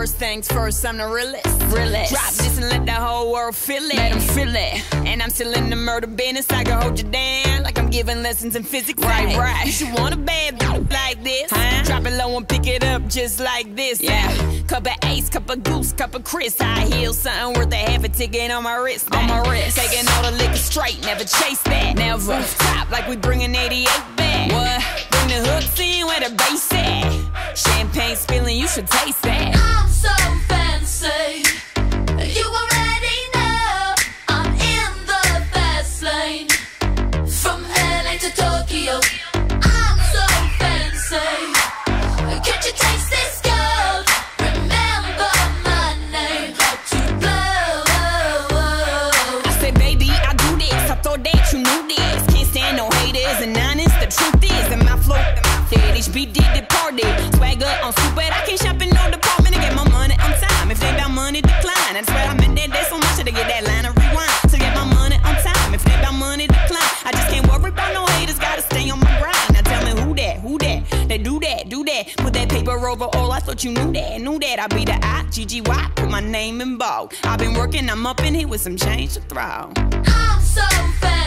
First things first, I'm the realest. realest. Drop this and let the whole world feel it. Let them feel it. And I'm still in the murder business. I can hold you down like I'm giving lessons in physics. Right, right. You should want a bad like this. Huh? Drop it low and pick it up just like this. Yeah. Cup of ace, cup of goose, cup of Cris. High heels, something worth a half a ticket on my wrist. On my wrist. Taking all the liquor straight, never chase that. Never. Top like we bringing 88 back. What? Bring the hooks in where the bass at. Champagne spilling, you should taste that. HB did departed. Swagger on stupid. I can't shop in no department to get my money on time. If they about money, decline. That's swear I'm in that day so much to get that line of rewind. To get my money on time. If they about money, decline. I just can't worry about no haters. Gotta stay on my grind. Now tell me who that, who that? They do that, do that. Put that paper over all. I thought you knew that, knew that. I be the I, GGY. Put my name in bold. I've been working, I'm up in here with some change to throw. I'm so fancy.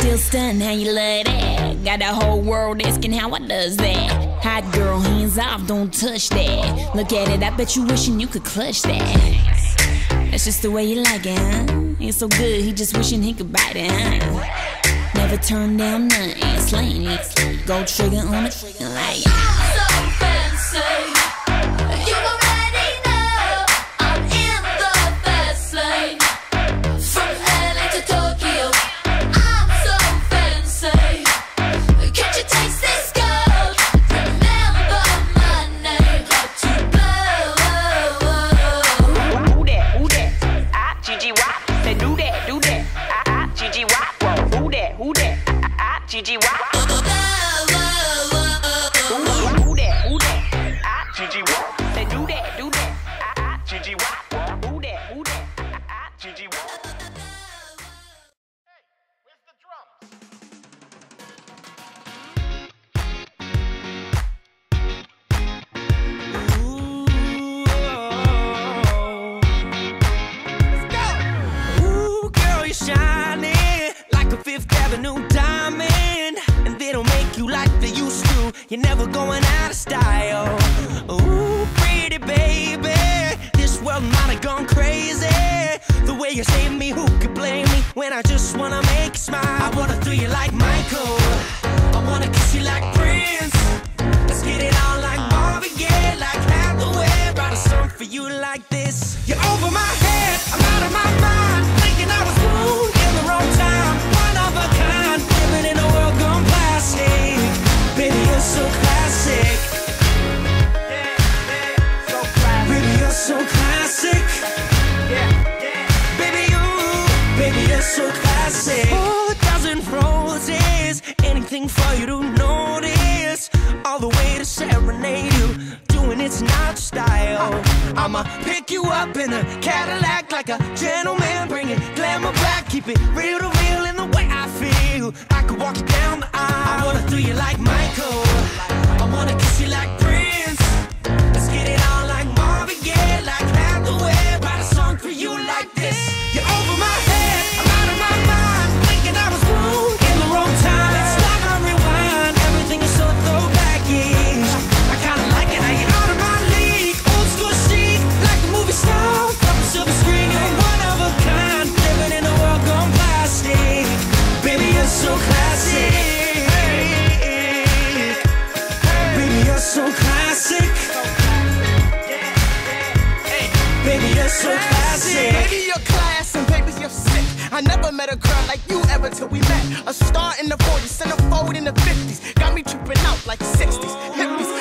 Still stunned how you love that. Got the whole world asking how I does that. Hot girl, hands off, don't touch that. Look at it, I bet you wishing you could clutch that. That's just the way you like it, huh? Ain't so good, he just wishing he could bite it, huh? Never turn down nothing, slaying it. Go trigger on the it, like. Ah, so fancy. I I Who that? That? Do that, do that. That? That? You're never going out of style. Ooh, pretty baby. This world might have gone crazy. The way you save me, who could blame me? When I just wanna make you smile. I wanna throw you like Michael. Not style. I'ma pick you up in a Cadillac like a gentleman, bring it glamour back, keep it real to real in the way I feel. I could walk you down Baby, you're so classic. Baby, you're class and baby, you're sick. I never met a girl like you ever till we met. A star in the 40s, centerfold in the 50s. Got me tripping out like 60s.